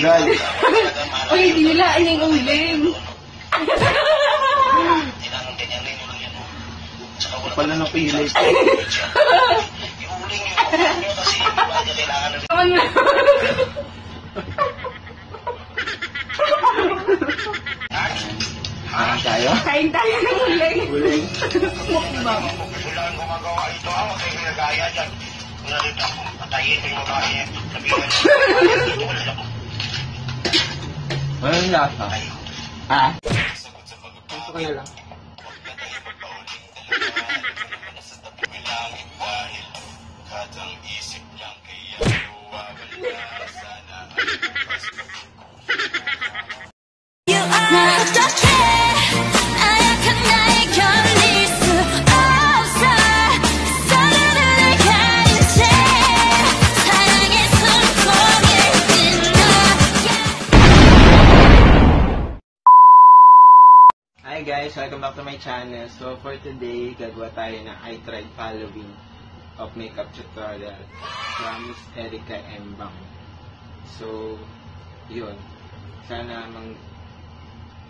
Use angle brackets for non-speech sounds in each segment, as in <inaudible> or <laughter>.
Tagal. Uy, <laughs> hindi nila yung uling. Pala na pilay. Yung uling yung uling kasi hindi kailangan na? Kain tayo? Kain tayo ng uling. Uling. Mukbang. Wala kang gumagawa ito. Ako kayo ginagaya dyan. Nalita ako. Patayin ko yung mga kaya. Sabihin mo. <laughs> Dito wala na po. Ano yung lasa? Ay, Ah? Back to my channel. So for today, gagawa tayo ng I tried following of makeup tutorial from Miss Erica Embang. So, yun. Sana mang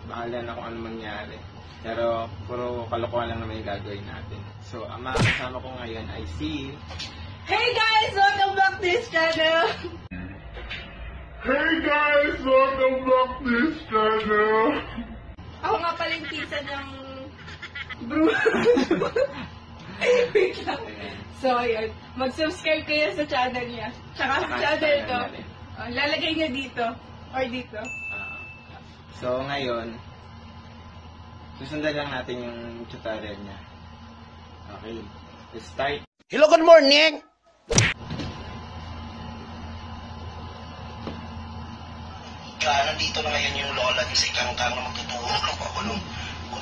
bahala na kung ano mangyari. Pero puro kalokohan lang naman yung gagawin natin. So, ang mga kasama ko ngayon ay si Hey guys! Welcome back to this channel! Hey guys, welcome back to this channel. Ako nga pala yung pizza ng brew. <laughs> Wait lang. So, ayun. Mag-subscribe kayo sa channel niya. Tsaka sa channel ko. Oh, lalagay niya dito. Or dito. So, ngayon, susundan lang natin yung tutorial niya. Okay, let's start. Hello, good morning! Kaya nandito na ngayon yung lola niya sa ikangkang na magtuturo ng ako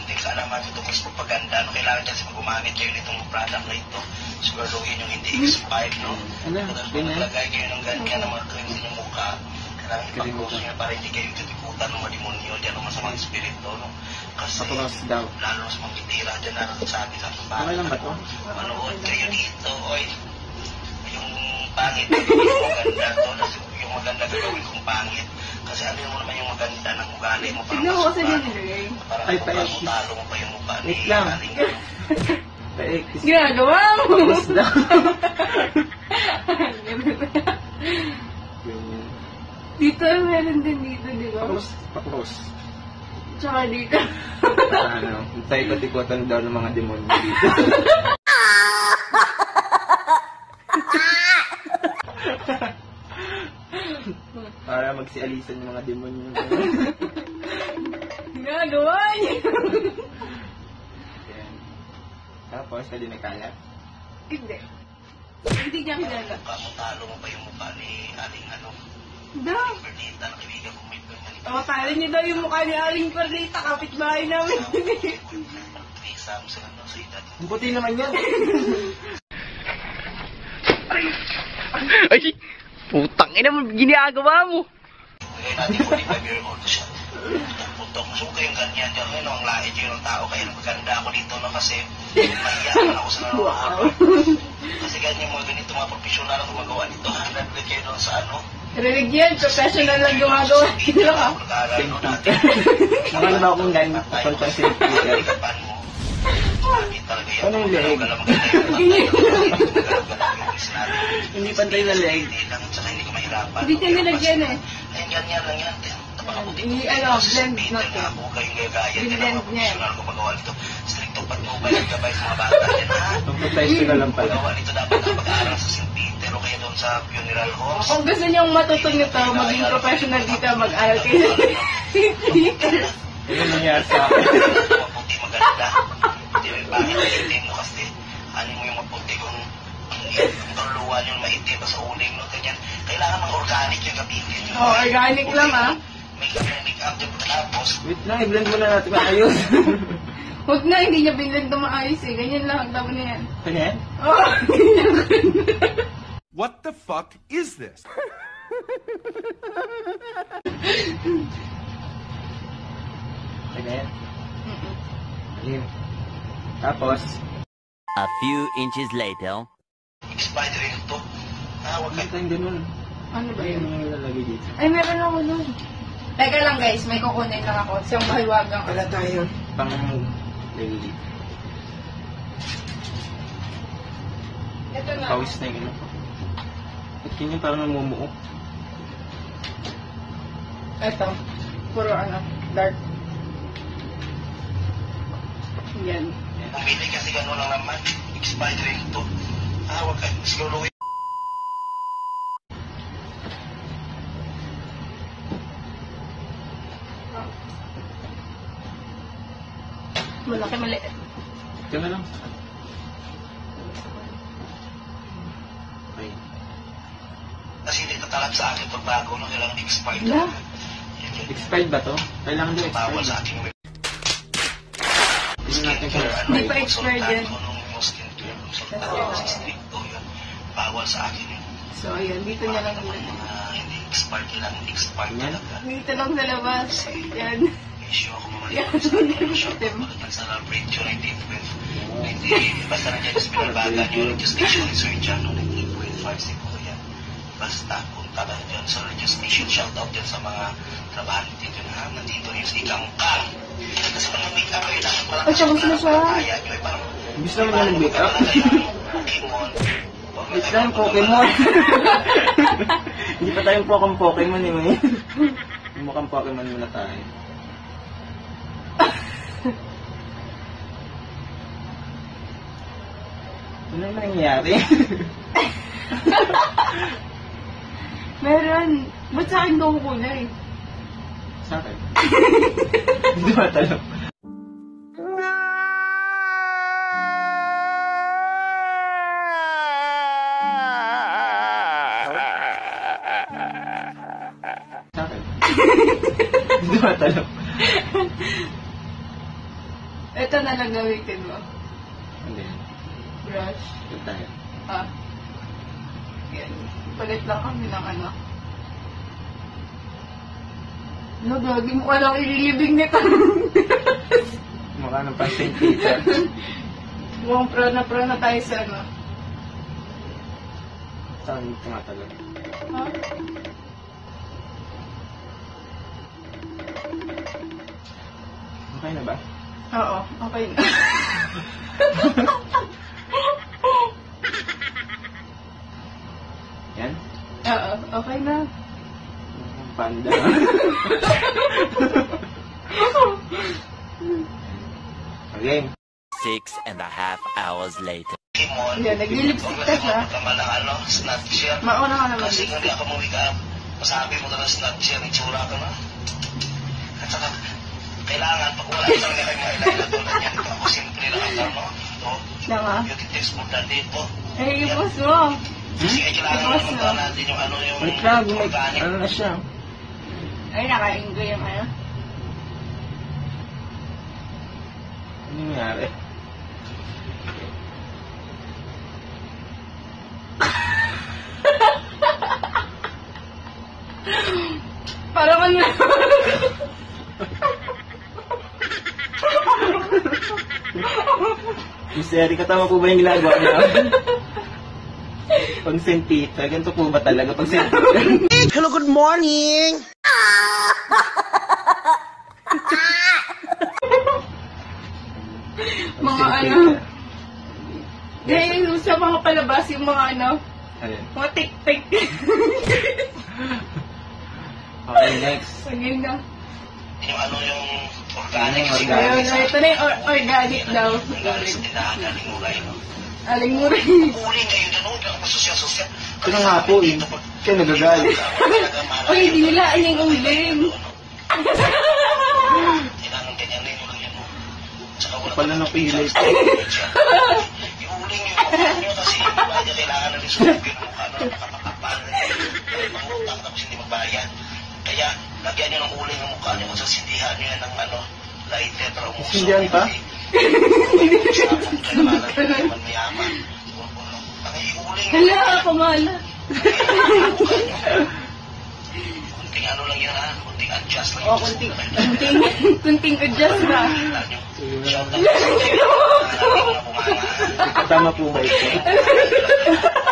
nung kunting kaalaman ito kasi propaganda. No, kailangan dyan sa gumamit kayo nitong product na ito. Siguraduhin yung hindi expired, no? Ano? Ganyan? maglagay kayo ng ganyan ng mga cream sa mukha, kailangan ipag-close nyo para hindi kayo tutikutan ng mga demonyo dyan o masamang espiritu, no? Kasi daw. lalo sa mga titira dyan na nagsasabi sa ating Okay lang ba to? Manood kayo dito, oy. Yung pangit, yung maganda to, yung maganda gagawin kong pangit. Kasi ano yung naman yung maganda ng ugali mo. Tignan mo kasi masukal. nilagay. Para Ay, paik. talo mo pa yung mukha ni Wait lang. Aling. Paik. Ginagawa mo! Ganyan. <laughs> dito, meron din dito, di ba? Papunos. Papunos. Tsaka dito. ano, sa ikot-ikotan daw ng mga demonyo dito. <laughs> Para magsialisan yung mga demonyo. <laughs> Ginagawa niya. Yan. Tapos, pwede na kalat. Hindi. Hindi niya kilala. Mukha mo, talo mo pa yung mukha ni Aling ano. Daw. Bernita, na kaibigan ko may ganito. O, talo niyo daw yung mukha ni Aling Perdita, kapitbahay namin. Trisam sa ano, sa edad. Ang puti naman yan. Ay, putang ina mo, ginagawa mo. Ngayon natin 45 year old siya. Putok, so kayong ganyan dyan. Ngayon, ang lahi dyan ng tao. Kaya maganda ako dito no kasi mahiyakan ako sa nanonood ko. Kasi ganyan mga ganito mga professional ang gumagawa nito. Hanap ulit kayo doon sa ano. Religion, professional lang gumagawa nila ka. Mag-aaral mo natin. Nakala ba akong ganyan? Kapan mo. Ano yung yung yung. Hindi pantay na leg. Hindi lang, tsaka hindi ko mahirapan. Hindi niya nilagyan eh. Ganyan lang yan. Napakabuti ko. I- ano, blend natin. na ako kayong gagaya. Blend niya. professional ko magawa nito. Striktong patnubay at gabay sa mga bata. Yan ha. <laughs> Ko lang pala. Magawa nito dapat ang pag-aaral sa St. Peter o kaya doon sa funeral homes. Kung gusto niyong matuto nito, maging professional dito, mag-aral kayo. Ano nangyari sa akin? maputi maganda. Hindi bakit maitim mo kasi ano mo yung maputi kung ang kaluluwan yung maitim sa uling no ganyan. Kailangan ng organic yung gamitin. Oh, organic lang, ah. May up yung tapos Wait lang, i-blend muna natin maayos. <laughs> Huwag na, hindi niya binlend na maayos eh. Ganyan lang ang tama na yan. Ganyan? Oh, <laughs> ganyan. What the fuck is this? Ganyan? Ayun. Tapos, A few inches later. Expired rin ito. Ah, wag kayo. tayong ganun. Ano ba yun? yung lalagay dito. Ay, meron ako nun. Teka lang guys, may kukunin lang ako. Siyang mahiwagang. Wala tayo. Pang dito. Ito na. Pawis na yung ano ko. Ba't ganyan parang namumuo? Ito. Puro ano, dark. Yan. Pumili kasi gano'n lang naman. Expired rin ito. Ah, wag ka. Siguro Malaki maliit. Ito na lang. Okay. kasi hindi tatalab sa akin pag bago na kailangan expired. Yun. Expired ba to? Kailangan din Bawal expired. sa natin kung skincare. expired. Hindi pa expired yan. Yung consultant kasi stricto yun. Bawal sa akin yun. So, ayan. Dito niya lang naman. Ah, hindi expired, kailangan expired Yan. talaga. Dito lang sa labas. Yan. Issue ako mamaya. Yan. Sa shop, nag-celebrate yun, 19.5. 90, basta nandiyan sa pinalbagan yung registration ni Sir John, no, 19.5 siguro yan. Basta, punta lang dyan sa registration. Shoutout dyan sa mga trabahante dyan ha. Nandito rin si Kangkang. Kasi pag nag-make up kayo, dapat pala Ay, tapos na. Kaya nyo parang Gusto naman niya nag-make up. Pokemon. Wait lang, <laughs> Pokemon. Hindi pa tayong Pokemon Pokemon eh. may. <laughs> Mukhang Pokemon muna tayo. <laughs> Ano naman nangyayari? Meron. Ba't sa akin daw kulay? Sa akin. Hindi ba tanong? Hindi tanong? Ito na lang gamitin mo. Hindi. Brush. Ito tayo. Ha? Yan. Palit lang kami ng ano. Ano, gagi mo walang ililibing nito. Mukha ng St. Peter. Mukhang pro na pro na tayo sa ano. Saan tumatalon? Ha? Okay na ba? Oo, okay na. <laughs> Yan? Oo, okay na. Panda. <laughs> okay. Six and a half hours later. Yan, nag-lipstick ka siya. Ka. Mauna ka naman. Kasi hindi ako mawig up. Masabi mo na ng snatcher, itsura ka na. At saka, kailangan, pag wala isang nila yung eyeliner tulad yan, ako simple lang ang ano, no? Nama. Beauty tips mo na dito. Ay, ipos mo. Kasi kailangan Tapos, naman natin yung ano yung Wait lang, ano na siya? Ay, nakain ko yung ano. Ano nangyari? Parang ano. <laughs> Miss Erica, tama po ba yung ginagawa niya? <laughs> Peter, ganito po ba talaga? Pag St. Peter? Hello, good morning! mga ano. Dahil sa mga palabas, yung mga ano, Ayun. mga tik-tik. <laughs> Okay, next. Sige na. Yung ano yung organic. Organic. Ayun, ito na yung or- organic daw. Sa. Aling masusya-susya. Ito na nga po eh. Kaya nagagalit. Uy, hindi nila yung uling. Pala yung iba niya kailangan na rin sumugin yung mukha na nakapakapal. Mangutang tapos hindi magbayad. Kaya lagyan nyo ng uling yung mukha nyo kung sasindihan nyo yan ng ano, lighter para umusok. Sindihan pa? Sabong kayo naman mayaman. Ang iuling Hala, kumala. Kunting ano lang yan ha, kunting adjust lang. O, kunting, kunting, kunting adjust na. <laughs> Shout out. Tama po ba ito? <laughs>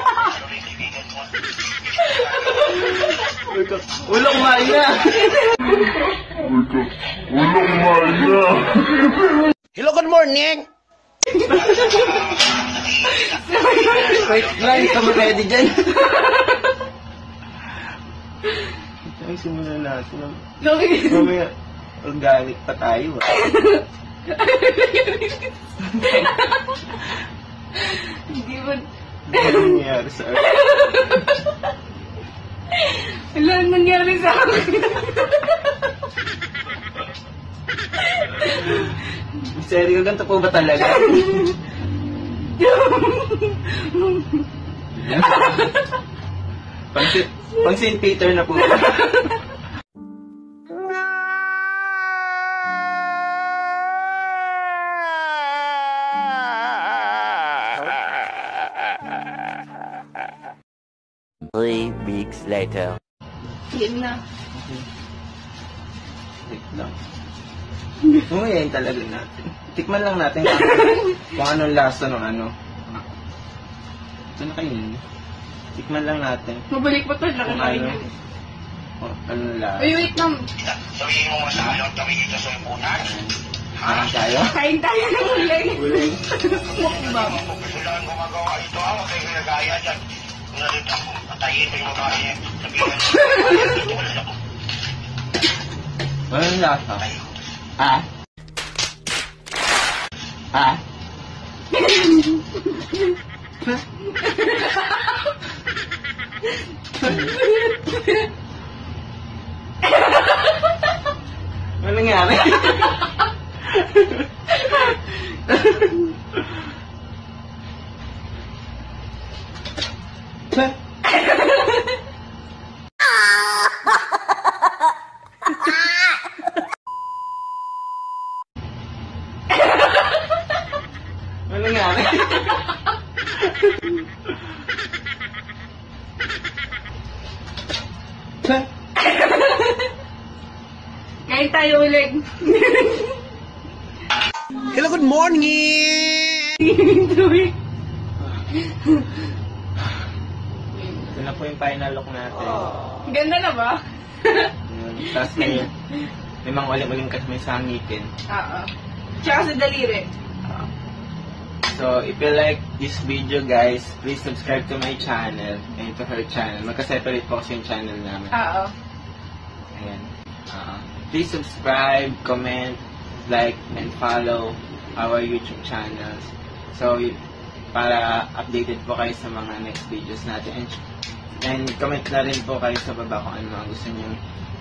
Ulong Maya! Ulong Maya! Hello, good morning. Wait lang, kami ready dyan. Ay, simulan natin. Mamaya, organic pa tayo. ah. Ano nangyayari sa earth? Wala nang nangyari sa akin. Seryo, ganito po ba talaga? pang, pang St. Peter na po Three weeks later. Yun na. Wait lang. Nguyayin talaga natin. Tikman lang natin kung, kung anong lasa ng ano. Na kayo yun. Tikman lang natin Mabalik mo to. Laki kung ano. Kung anong lasa. Uy, wait lang. Sabihin mo sa akin, kami dito sa ipunan. Kain tayo? Kain tayo ng. Uling. Mukbang. Kung gusto lang gumagawa ito, huwag kayong nagaya dyan. Kung nalito ako, patayin ko yung kaya. Sabihin dito wala ako. Anong lasa? Ah? Ah? Ano nangyari? <laughs> Kain tayo uling. Hello, good morning. Ito na po yung final look natin. Ganda na ba? Yun. Tapos may, may mga uling-uling kasi may sangitin. Oo. Tsaka sa daliri. So, if you like this video, guys, please subscribe to my channel and to her channel. Magka-separate po kasi yung channel namin. Oo. Ayan. Ah, please subscribe, comment, like, and follow our YouTube channels. So, para updated po kayo sa mga next videos natin. And, and comment na rin po kayo sa baba kung ano mga gusto nyo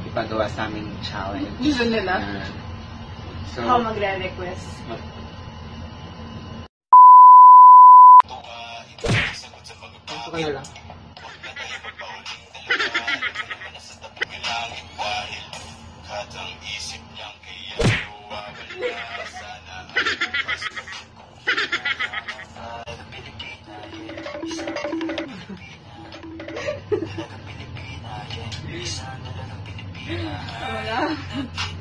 ipagawa sa aming challenge. Gusto nila? Ayan. So, Ako magre-request. Ito ka na lang. Katang isip niyang kaya wala sana ang Pilipina, isa Pilipina, Pilipina, isa na lang ang Pilipina. Wala.